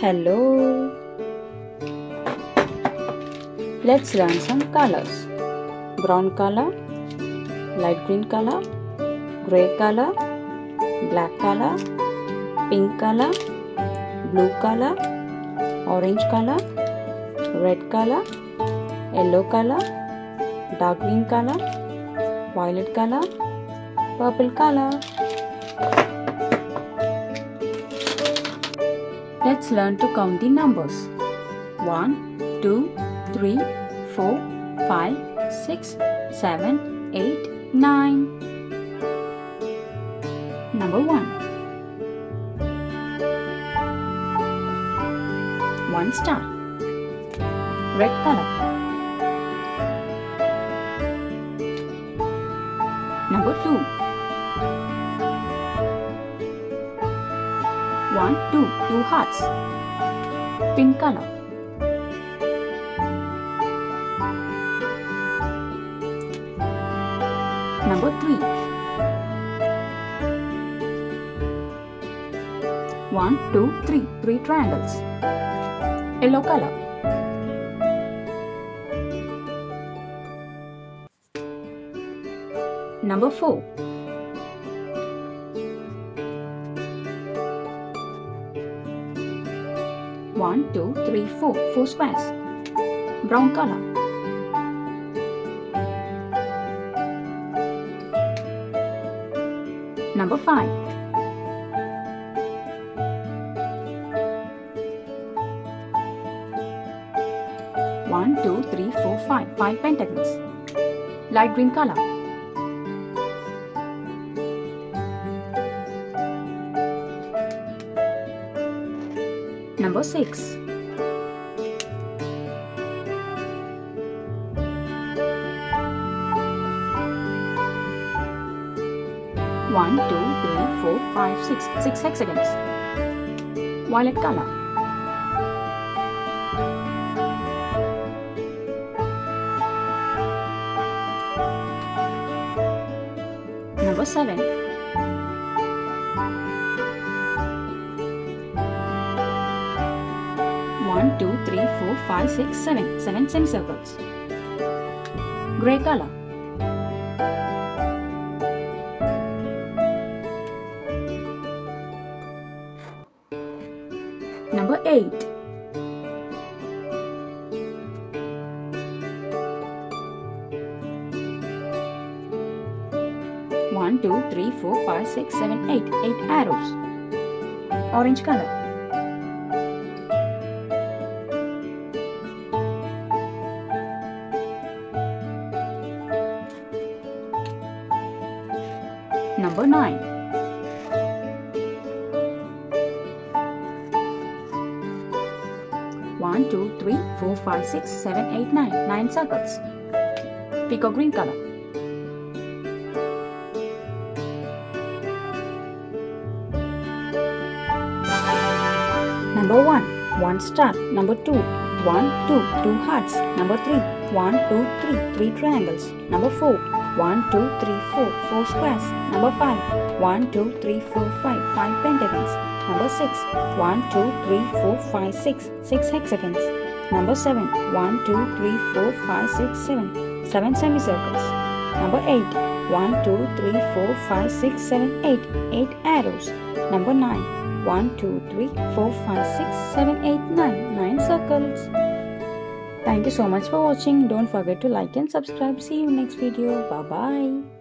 Hello. Let's learn some colors. Brown color, light green color, gray color, black color, pink color, blue color, orange color, red color, yellow color, dark green color, violet color, purple color. Let's learn to count the numbers. 1, 2, 3, 4, 5, 6, 7, 8, 9. Number 1. 1 star. Red color. Number 2. One, two, two hearts. Pink color. Number three. One, two, three, three triangles. Yellow color. Number four. 1, 2, 3, 4, 4 squares. Brown color. Number 5. One, two, three, four, five. Five pentagons. Light green color. Number 6. One, two, three, four, five, six. Six hexagons. Violet color. Number seven. One, two, three, four, five, six, seven. Seven semicircles. Gray color. Number eight. One, two, three, four, five, six, seven, eight. Eight arrows. Orange color. Number 9. One, two, three, four, five, six, seven, eight, nine. Nine circles. Peacock green color. Number 1. 1 star. Number 2. 1, 2. 2 hearts. Number 3. 1, 2, 3. 3 triangles. Number 4. 1, 2, 3, 4. 4 squares. Number 5. 1, 2, 3, 4, 5. 5 pentagons. Number 6. 1, 2, 3, 4, 5, 6. 6 hexagons. Number 7. 1, 2, 3, 4, 5, 6, 7. 7 semicircles. Number 8. 1, 2, 3, 4, 5, 6, 7, 8. 8 arrows. Number 9. 1, 2, 3, 4, 5, 6, 7, 8, 9. 9 circles. Thank you so much for watching. Don't forget to like and subscribe. See you next video. Bye bye.